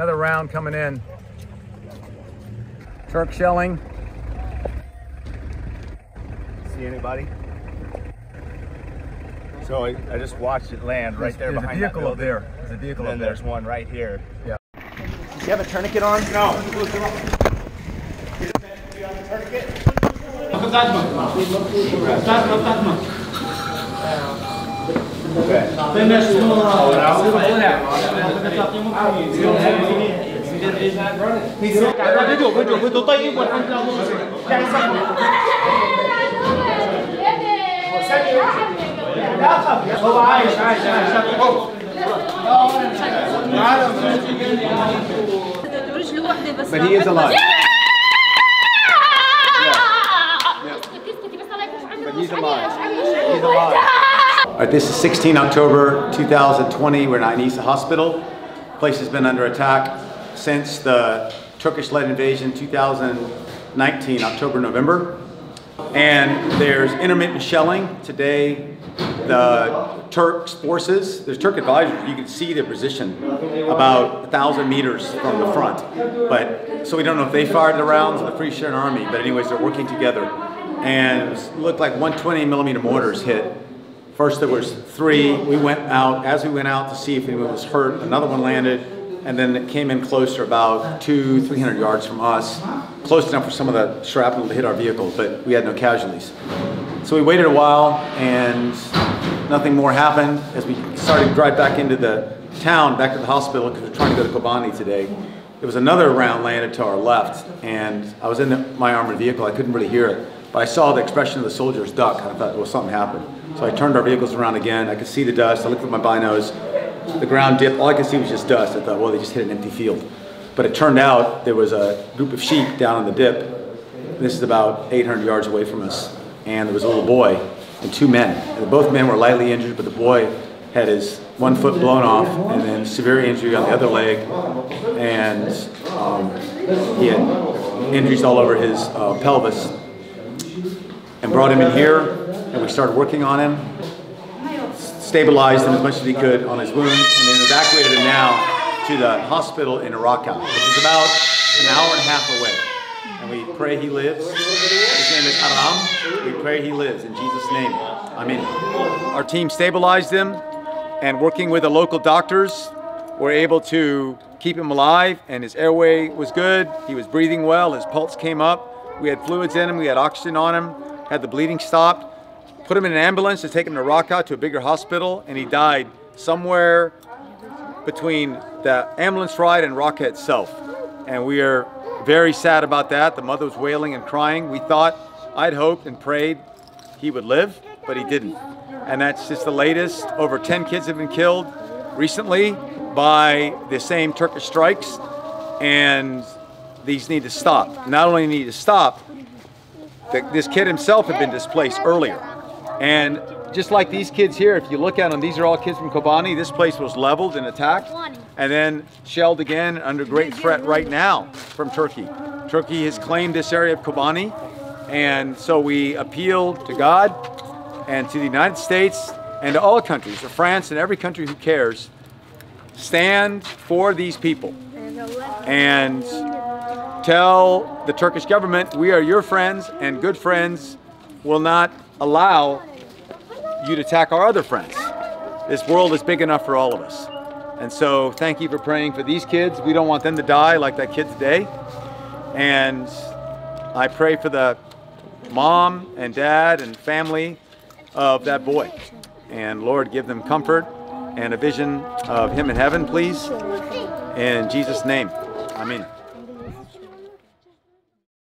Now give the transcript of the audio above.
Another round coming in. Turk shelling. See anybody? So I, I just watched it land right There's- there there's a behind vehicle that up there. There's a vehicle And up then there. there's one right here. Yeah. Do you have a tourniquet on? No. فيديو فيديو فيديو طيب والحمد لله لا خف هو عايش عايش عايش رجله واحدة بس بل هي زلال He's alive. He's alive. Right, this is 16 October 2020. We're in Ein Issa Hospital. Place has been under attack since the Turkish-led invasion 2019, October, November. And there's intermittent shelling. Today, the Turks forces, there's Turk advisors, you can see their position about a thousand meters from the front. But, so we don't know if they fired the rounds or the Free Syrian Army, but anyways, they're working together. And it looked like 120 millimeter mortars hit. First there was three, we went out, as we went out to see if anyone was hurt, another one landed, and then it came in closer about two, 300 yards from us, close enough for some of the shrapnel to hit our vehicle, but we had no casualties. So we waited a while and nothing more happened. As we started to drive back into the town, back to the hospital, because we're trying to go to Kobani today, there was another round landed to our left, and I was in the, my armored vehicle. I couldn't really hear it, but I saw the expression of the soldiers duck, and I thought, well, something happened. So I turned our vehicles around again. I could see the dust. I looked at my binos. The ground dipped. All I could see was just dust. I thought, well, they just hit an empty field. But it turned out there was a group of sheep down on the dip. This is about 800 yards away from us, and there was a little boy and two men. And both men were lightly injured, but the boy had his one foot blown off and then severe injury on the other leg, and um, he had injuries all over his uh, pelvis. And brought him in here, and we started working on him, stabilized him as much as we could on his wounds, and then evacuated him now to the hospital in Raqqa, which is about an hour and a half away. And we pray he lives. His name is Aram. We pray he lives in Jesus' name. Amen. Our team stabilized him, and working with the local doctors, were able to keep him alive, and his airway was good. He was breathing well. His pulse came up. We had fluids in him. We had oxygen on him. Had the bleeding stopped. Put him in an ambulance to take him to Raqqa to a bigger hospital, and he died somewhere between the ambulance ride and Raqqa itself. And we are very sad about that. The mother was wailing and crying. We thought, I'd hoped and prayed he would live, but he didn't. And that's just the latest. Over 10 kids have been killed recently by the same Turkish strikes, and these need to stop. Not only need to stop, this kid himself had been displaced earlier. And just like these kids here, if you look at them, these are all kids from Kobani. This place was leveled and attacked and then shelled again under great threat right now from Turkey. Turkey has claimed this area of Kobani. And so we appeal to God and to the United States and to all countries, to France and every country who cares, stand for these people and tell the Turkish government we are your friends and good friends will not allow you to attack our other friends. This world is big enough for all of us. And so thank you for praying for these kids. We don't want them to die like that kid today. And I pray for the mom and dad and family of that boy. And Lord, give them comfort and a vision of him in heaven, please. In Jesus' name, Amen.